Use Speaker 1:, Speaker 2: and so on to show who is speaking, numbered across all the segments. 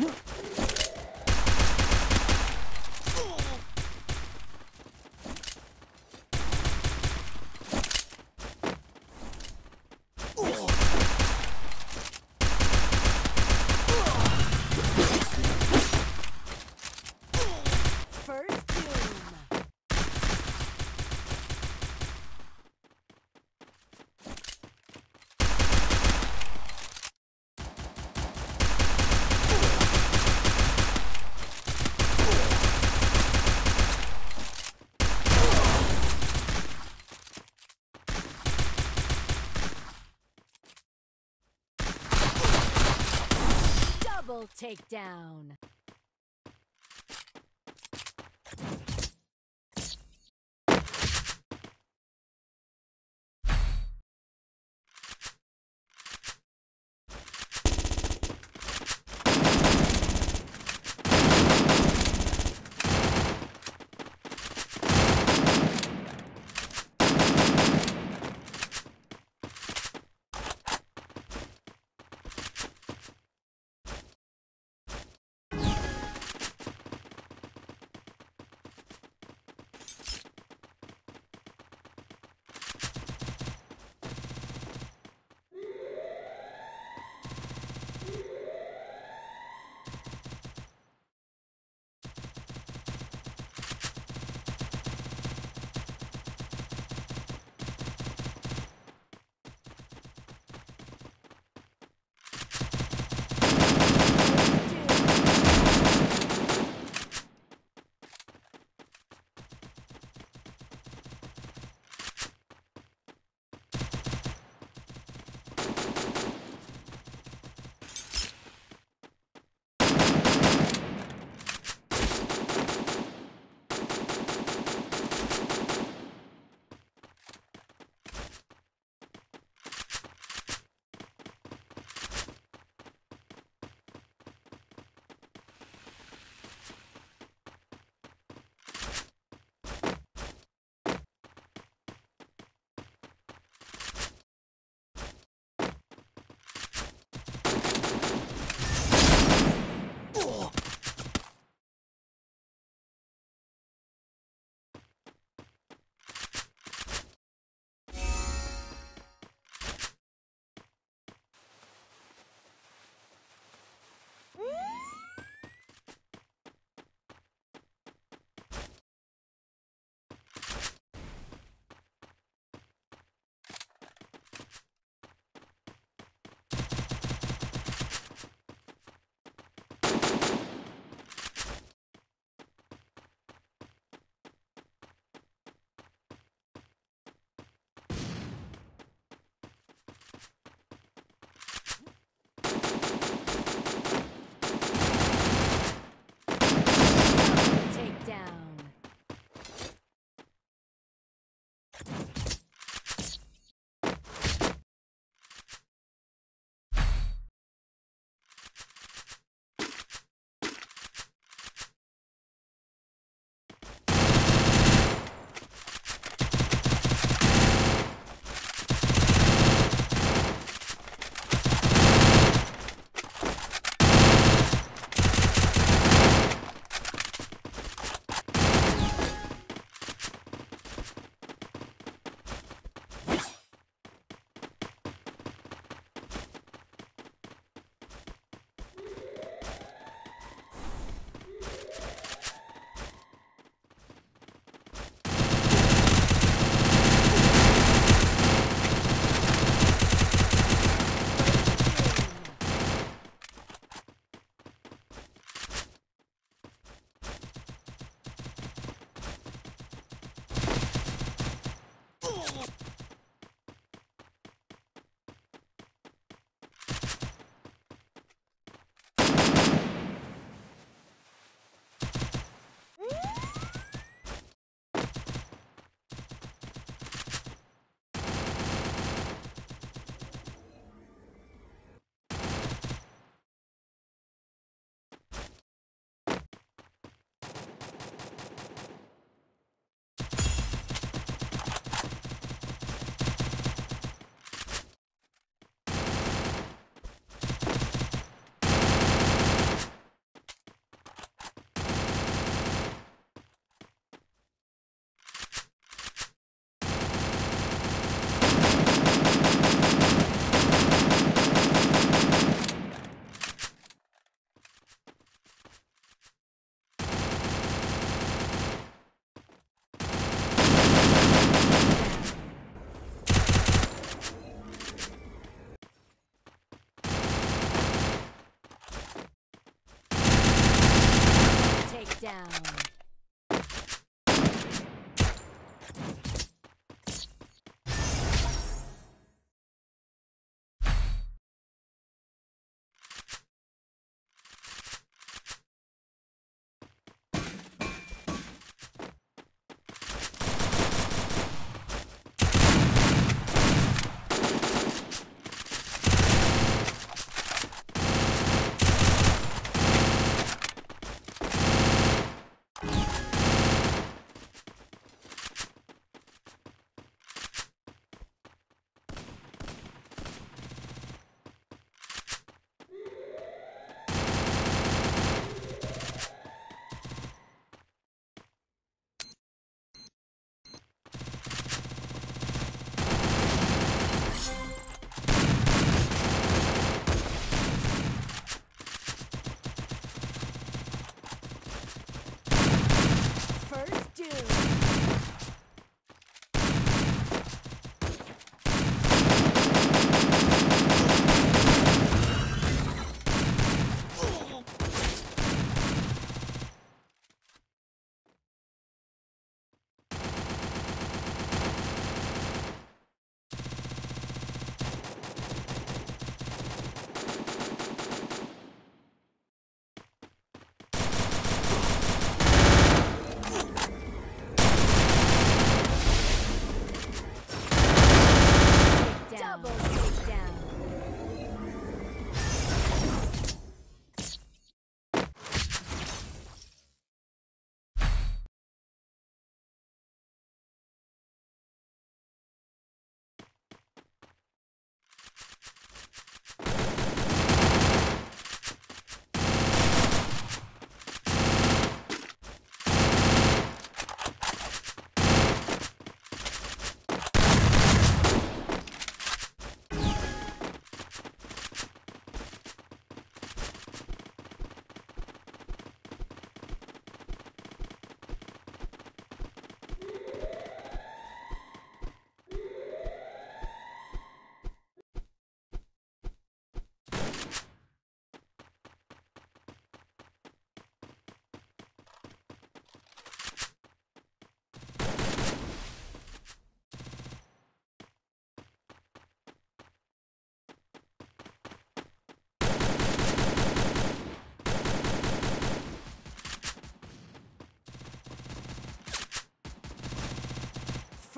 Speaker 1: Doom. Double takedown.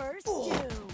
Speaker 1: First doom.